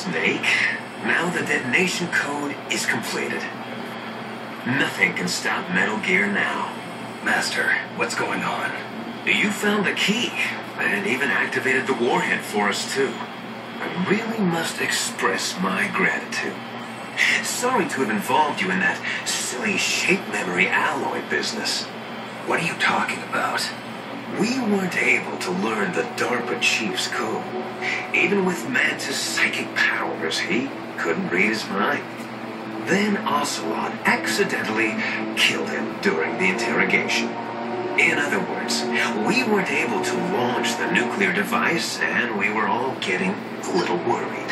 Snake. Now the detonation code is completed. Nothing can stop Metal Gear now. Master, what's going on? You found the key, and even activated the warhead for us, too. I really must express my gratitude. Sorry to have involved you in that silly shape memory alloy business. What are you talking about? We weren't able to learn the DARPA chief's code. Even with Mantis' psychic powers, he couldn't read his mind. Then Ocelot accidentally killed him during the interrogation. In other words, we weren't able to launch the nuclear device, and we were all getting a little worried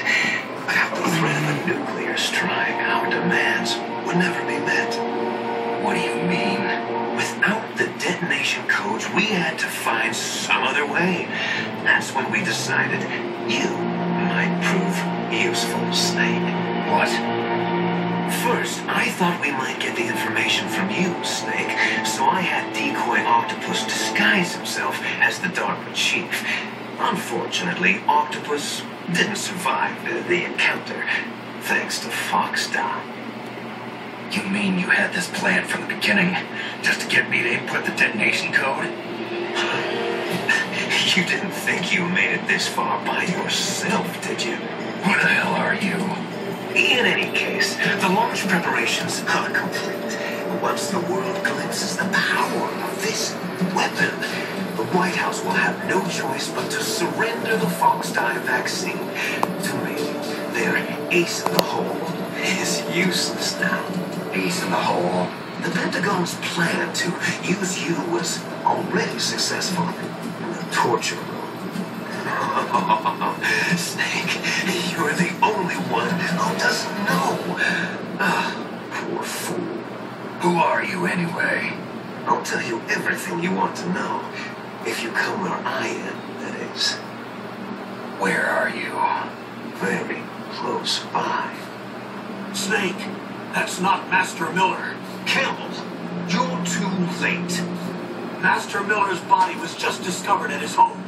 about the threat of a nuclear strike. Our demands would never be met. What do you mean? Detonation codes, we had to find some other way. That's when we decided you might prove useful, Snake. What? First, I thought we might get the information from you, Snake, so I had Decoy Octopus disguise himself as the DARPA chief. Unfortunately, Octopus didn't survive the, encounter, thanks to Fox Die. You mean you had this plan from the beginning, just to get me to input the detonation code? You didn't think you made it this far by yourself, did you? What the hell are you? In any case, the launch preparations are complete. Once the world glimpses the power of this weapon, the White House will have no choice but to surrender the Fox Die vaccine to me. Their ace in the hole is useless now. In the hole. The Pentagon's plan to use you was already successful. The torture room. Snake, you're the only one who doesn't know. Ah, poor fool. Who are you anyway? I'll tell you everything you want to know. If you come where I am, that is. Where are you? Very close by. Snake, that's not Master Miller. Campbell, you're too late. Master Miller's body was just discovered at his home.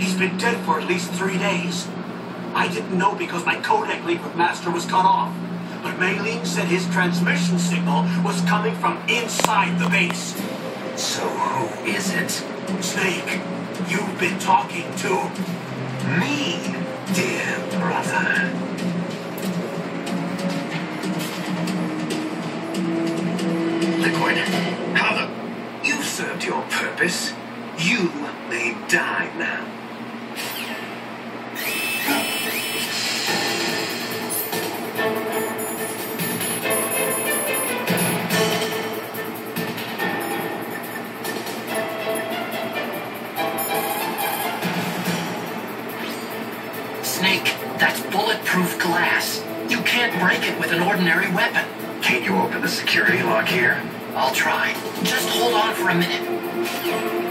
He's been dead for at least three days. I didn't know because my codec link with Master was cut off. But Mei Ling said his transmission signal was coming from inside the base. So who is it? Snake, you've been talking to Me, dear brother. Liquid. How the... You've served your purpose. You may die now. Snake, that's bulletproof glass. You can't break it with an ordinary weapon. Can't you open the security lock here? I'll try. Just hold on for a minute.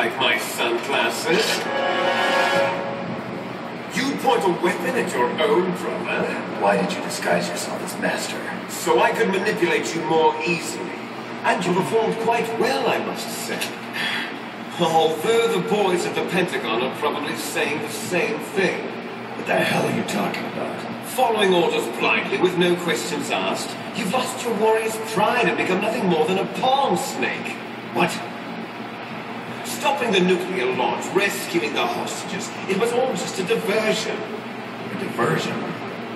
Like my sunglasses? You point a weapon at your own brother, Why did you disguise yourself as Master? so I could manipulate you more easily. And you performed quite well, I must say. Although the boys at the Pentagon are probably saying the same thing. What the hell are you talking about? Following orders blindly with no questions asked, you've lost your warrior's pride and become nothing more than a pawn snake. What? Stopping the nuclear launch, rescuing the hostages, it was all just a diversion. A diversion?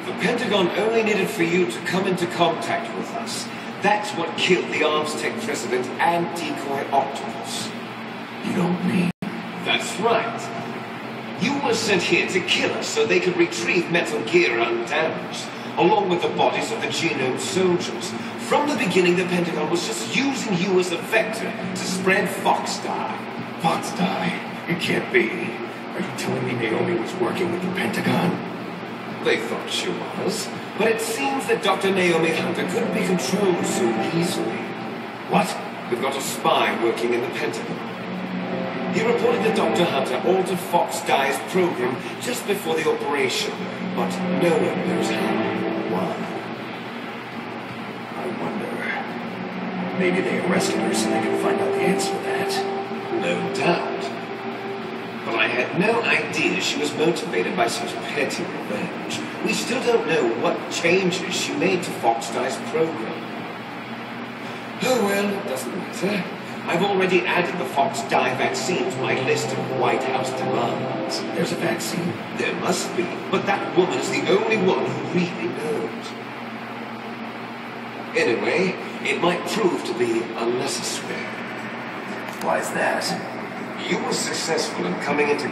The Pentagon only needed for you to come into contact with us. That's what killed the Arms Tech president and decoy Octopus. You don't mean... That's right. You were sent here to kill us so they could retrieve Metal Gear undamaged, along with the bodies of the Genome soldiers. From the beginning, the Pentagon was just using you as a vector to spread Fox Die. Fox Die? It can't be. Are you telling me Naomi was working with the Pentagon? They thought she was, but it seems that Dr. Naomi Hunter couldn't be controlled so easily. What? We've got a spy working in the Pentagon. He reported that Dr. Hunter altered Fox Die's program just before the operation, but no one knows how why. I wonder. Maybe they arrested her so they can find out the answer to that. No doubt. But I had no idea she was motivated by such petty revenge. We still don't know what changes she made to Fox Die's program. Oh well, it doesn't matter. I've already added the Fox Die vaccine to my list of White House demands. There's a vaccine? There must be, but that woman is the only one who really knows. Anyway, it might prove to be unnecessary. Why's that? You were successful in coming into